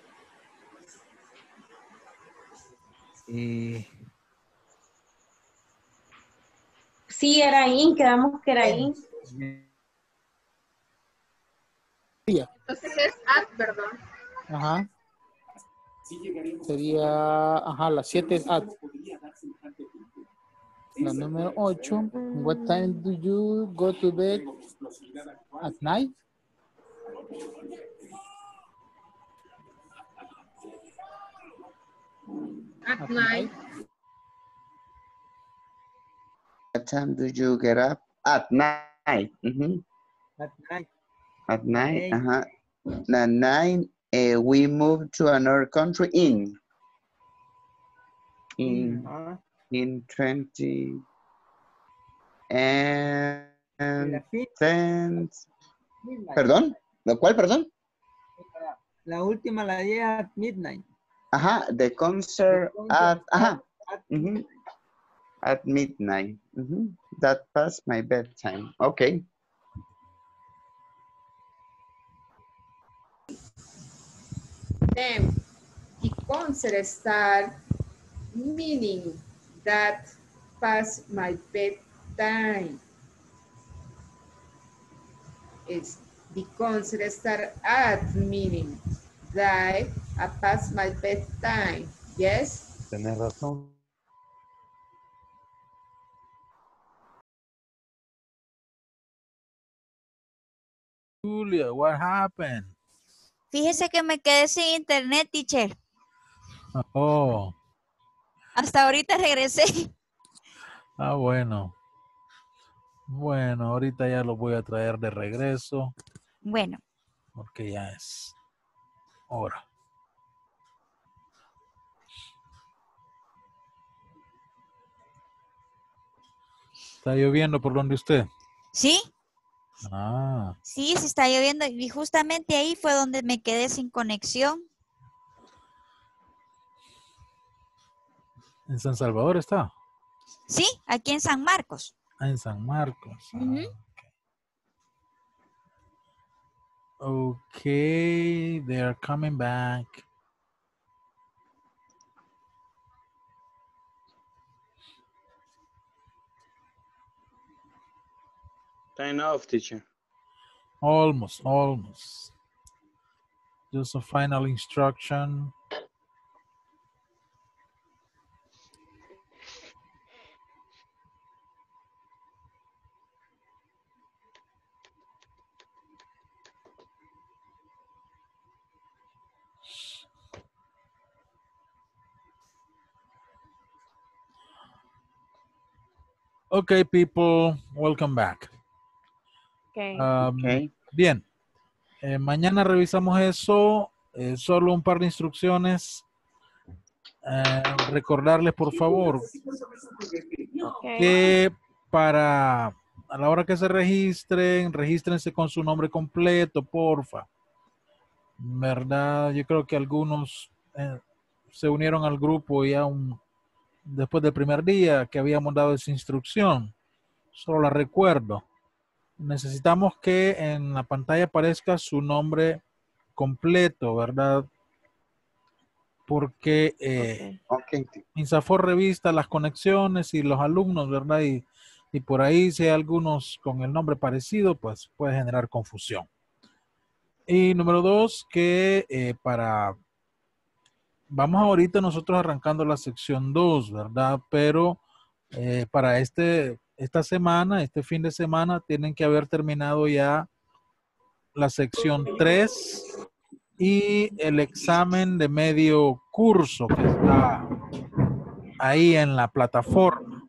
Eh, Sí, era in, quedamos que era in. Entonces es at, ¿verdad? Ajá. Sería, ajá, las 7 es at. La número 8. What time do you go to bed at night? At night. What time do you get up? At night. mhm. At night. At night. Eight. Uh-huh. At nine, uh, we moved to another country in. In Ajá. In 20 and La fi- ten. Perdón, ¿lo cual, perdón? La última la di at midnight. Ajá, the concert concert at, ajá, at mhm, at midnight. mhm. That past my bedtime. Okay. Then the concert start meaning that past my bedtime. It's the concert start at meaning that I past my bedtime. Yes? Tenés razón. Julia, what happened? Fíjese que me quedé sin internet, teacher. Oh, Hasta ahorita regresé. ah, bueno. Bueno, ahorita ya lo voy a traer de regreso Bueno, porque ya es hora. ¿Está lloviendo por donde usted? ¿sí? Ah, Sí, se está lloviendo y justamente ahí fue donde me quedé sin conexión. ¿En San Salvador está? Sí, aquí en San Marcos. Ah, en San Marcos. Ah, okay. ok, they are coming back. Time off, teacher. Almost, almost. Just a final instruction. Okay, people, welcome back. Okay. Um, Okay. Bien, Eh, mañana revisamos eso, eh, solo un par de instrucciones. Eh, recordarles, por favor, Okay. que para a la hora que se registren, regístrense con su nombre completo, porfa. ¿Verdad? Yo creo que algunos eh, se unieron al grupo ya un, después del primer día que habíamos dado esa instrucción. Solo la recuerdo. Necesitamos que en la pantalla aparezca su nombre completo, ¿verdad? Porque eh, Insafor revista las conexiones y los alumnos, ¿verdad? Y, y por ahí si hay algunos con el nombre parecido, pues puede generar confusión. Y número dos, que eh, para... Vamos ahorita nosotros arrancando la sección 2, ¿verdad? Pero eh, para este, esta semana, este fin de semana, tienen que haber terminado ya la sección 3 y el examen de medio curso que está ahí en la plataforma.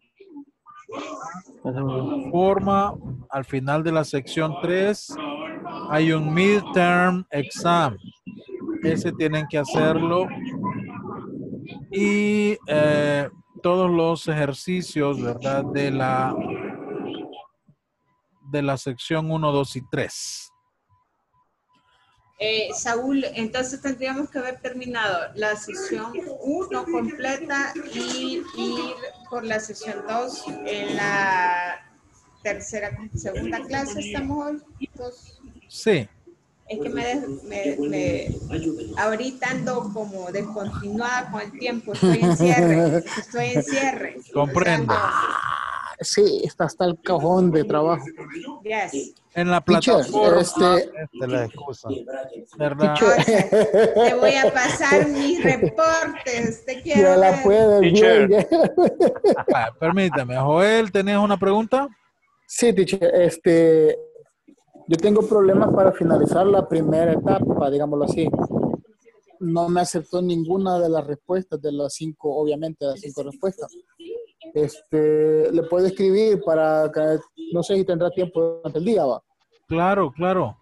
Forma al final de la sección 3 hay un midterm exam. Ese tienen que hacerlo. Y eh, todos los ejercicios, ¿verdad? De la de la sección 1, 2 y 3. Eh, Saúl, entonces tendríamos que haber terminado la sesión 1 completa y ir por la sesión 2 en la tercera, segunda clase estamos hoy. Dos. Sí. Es que me, me, me- ahorita ando como descontinuada con el tiempo, estoy en cierre, estoy en cierre. Comprendo. Sí, está hasta el cajón de trabajo. Yes. En la plataforma. este- Esta es la excusa. ¿Verdad? Te voy a pasar mis reportes, te quiero Ya la ver. puede Teacher. ver. Ah, permítame, Joel, ¿tenés una pregunta? Sí, teacher, este, yo tengo problemas para finalizar la primera etapa, digámoslo así. No me aceptó ninguna de las respuestas, de las cinco, obviamente, de las cinco respuestas. Este, le puedo escribir para que, no sé si tendrá tiempo durante el día, va. Claro, claro.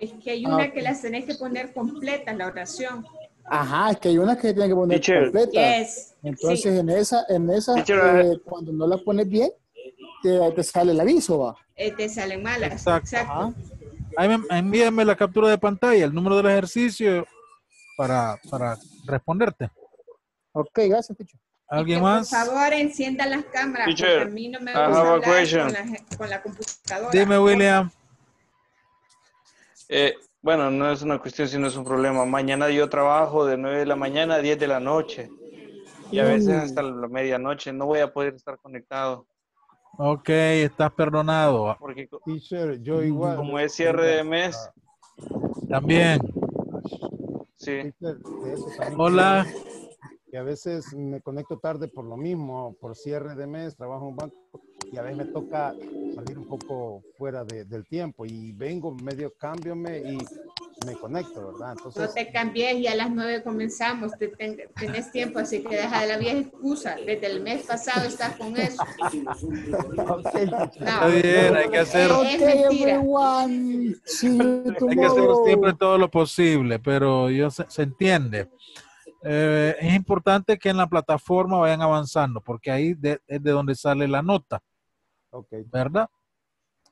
Es que hay Ah, una ok. que las tenés que poner completas, la oración. Ajá, es que hay unas que tienen que poner Teacher. completas. Yes, Entonces, sí. en esa, en esa, Teacher, eh, cuando no la pones bien, te, te sale el aviso, va. Eh, te salen malas. Exacto. Exacto. Ahí me- envíame la captura de pantalla, el número del ejercicio para, para responderte. Ok, gracias, teacher. ¿Alguien Por más? favor, enciendan las cámaras, Teacher, porque a mí no me gusta hablar con la, con la computadora. Dime, William. Eh, bueno, no es una cuestión, sino es un problema. Mañana yo trabajo de 9 de la mañana a 10 de la noche. Y a veces hasta la medianoche no voy a poder estar conectado. Ok, estás perdonado. Porque co- Teacher, yo igual. como es cierre de mes, También. sí. Hola. Que a veces me conecto tarde por lo mismo, por cierre de mes, trabajo en un banco y a veces me toca salir un poco fuera de- del tiempo y vengo medio cámbiome y me conecto, ¿verdad? No Entonces, te cambies y a las 9 comenzamos. Te ten- tenés tiempo, así que deja de la vieja excusa. Desde el mes pasado estás con eso. Está bien, hay que hacer, Es mentira. hay que hacer siempre todo lo posible, pero yo se, se entiende. Eh, es importante que en la plataforma vayan avanzando, porque ahí de- es de donde sale la nota, ok. ¿verdad?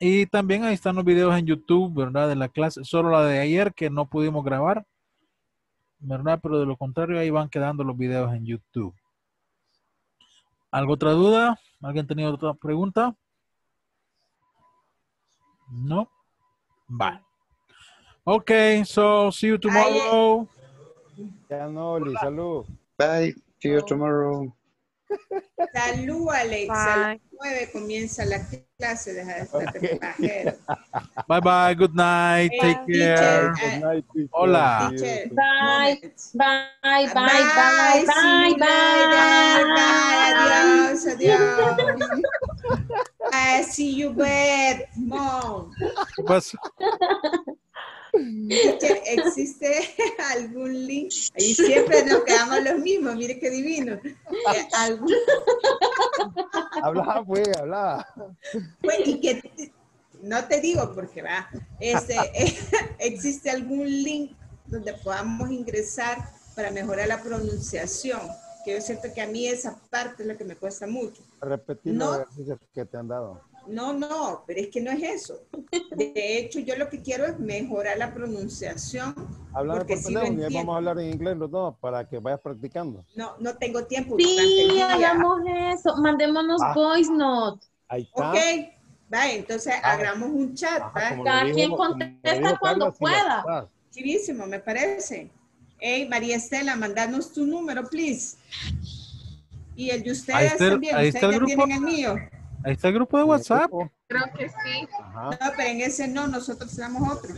Y también ahí están los videos en YouTube, ¿verdad? De la clase, solo la de ayer que no pudimos grabar, ¿verdad? Pero de lo contrario, ahí van quedando los videos en YouTube. ¿Algo otra duda? ¿Alguien tenía otra pregunta? No. Bye. Okay, so see you tomorrow. Ya no, Oli, salud. Bye. See you tomorrow. Salud, Alex. A las nueve comienza la clase. Deja de estar de pajero. Bye bye. Good night. Take teacher, care. Good night, teacher. Hola. Teacher, Bye, bye, bye, bye, Bye, bye, later. Bye, adiós, adiós. I see you bed, mom. ¿Qué pasó? ¿Existe algún link? Y siempre nos quedamos los mismos, mire qué divino. Algún- Habla, pues, habla. Pues, y que no te digo porque va, este, existe algún link donde podamos ingresar para mejorar la pronunciación, que yo siento que a mí esa parte es lo que me cuesta mucho. Repetir No. los ejercicios que te han dado. No, no, pero es que no es eso. De hecho, yo lo que quiero es mejorar la pronunciación, Háblame porque por sí teléfono y vamos a hablar en inglés los dos para que vayas practicando. No, no tengo tiempo. Sí, hagamos eso. Mandémonos Ah. voice note. Ahí está. Ok, va, entonces hagamos un chat, como Cada quien contesta dijo cuando Carla, pueda. Chivísimo, me parece. Hey, María Estela, mandanos tu número, please. Y el de Ahí ustedes está también. ahí está Ustedes el ya grupo. tienen el mío. Ahí está el grupo de WhatsApp. Creo que sí. Ajá. No, pero en ese no, nosotros tenemos otro.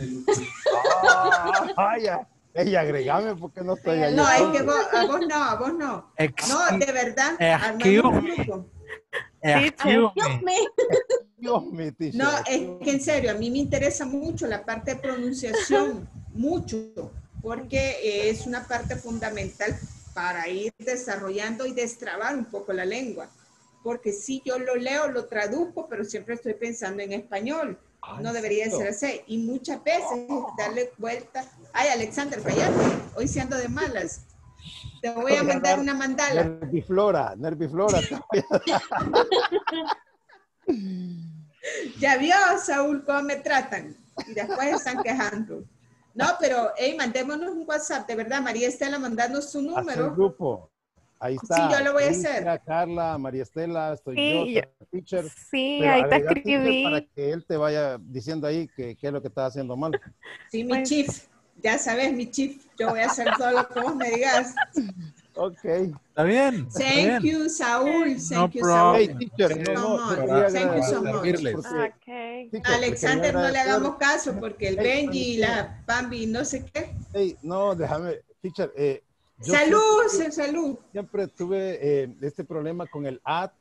Ah, vaya. Ey, agregame porque no estoy ahí. No, es que vos, a vos no, a vos no. Ex- No, de verdad. Excuse un me. grupo. Excuse Dios me. mío. Dios mío, teacher. No, es que en serio, a mí me interesa mucho la parte de pronunciación, mucho, porque es una parte fundamental para ir desarrollando y destrabar un poco la lengua. Porque si yo lo leo, lo traduzco, pero siempre estoy pensando en español. Ay, No debería ¿en ser así. Y muchas veces darle vuelta. Ay, Alexander, callate. Hoy se ando de malas. Te voy a mandar una mandala. Nerviflora, nerviflora. Ya vio, Saúl, cómo me tratan. Y después están quejando. No, pero, hey, mandémonos un WhatsApp, de verdad, María Estela, mandarnos su número. grupo. Ahí está. Sí, yo lo voy a Alicia, hacer. Carla, María Estela, estoy Sí, yo, yo- teacher. Sí, Pero ahí te escribí. Para que él te vaya diciendo ahí que- qué es lo que estás haciendo mal. Sí, mi Pues- chief. Ya sabes, mi chief. Yo voy a hacer todo lo que vos me digas. Ok. Está bien. Está Thank bien. you, Saúl. No Thank you, problem. Hey, Saúl. teacher, no, no, on. quería Thank you so much. servirles. porque- Ok. teacher, te Alexander, no le hagamos caso porque el Hey, Benji y la Bambi, no sé qué. Hey, no, déjame, teacher. Eh, Salud, siempre- salud. siempre tuve eh, este problema con el ad,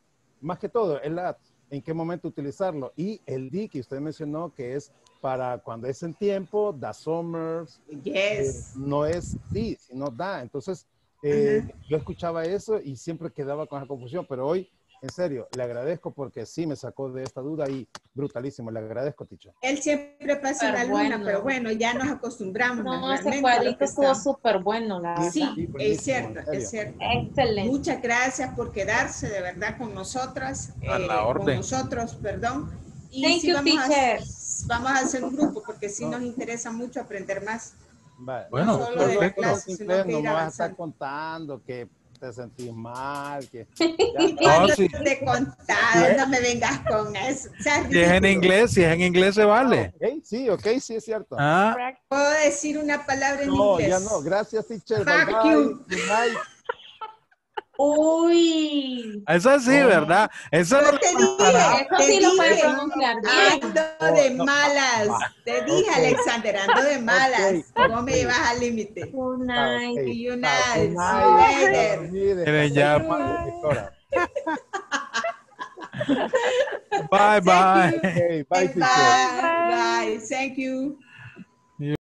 más que todo el ad, en qué momento utilizarlo. Y el D que usted mencionó que es para cuando es en tiempo, da summers, eh, Yes. no es di, sino da. Entonces, eh, yo escuchaba eso y siempre quedaba con esa confusión, pero hoy, en serio, le agradezco porque sí me sacó de esta duda y brutalísimo, le agradezco, teacher. Él siempre pasa la luna, bueno. pero bueno, ya nos acostumbramos. No, ese a cuadrito estuvo súper bueno, la verdad. Sí, buenísimo, es cierto, es cierto. Excelente. Muchas gracias por quedarse de verdad con nosotras, A eh, la con orden. nosotros, perdón. Y Thank sí you, vamos, a, teacher. vamos a hacer un grupo porque sí No. nos interesa mucho aprender más. Va, Bueno, No solo de la perfecto. clase, sino que no vas a estar contando que te sentís mal, que No, te contado, no me vengas con eso. O sea, Si es en inglés, si es en inglés se vale. Ok, sí, ok, sí es cierto. Ah, Puedo decir una palabra en no, inglés. ya no. Gracias, teacher. Fuck Bye, bye. you. Good night. Uy. eso sí, ¿verdad? Eso Yo no te le dije, pasará. Eso te sí lo puede dije. pronunciar bien. Ando de malas. Te dije, Ok. Alexander, ando de malas. Ok, Vos me ok. llevas al límite. Good Ah, night. ok. Y una Ah, good see night. you later. Olvide, Miren, ya, Carla, doctora. Bye, bye. Thank you. Ok, bye, Bye. teacher. Bye. Thank you.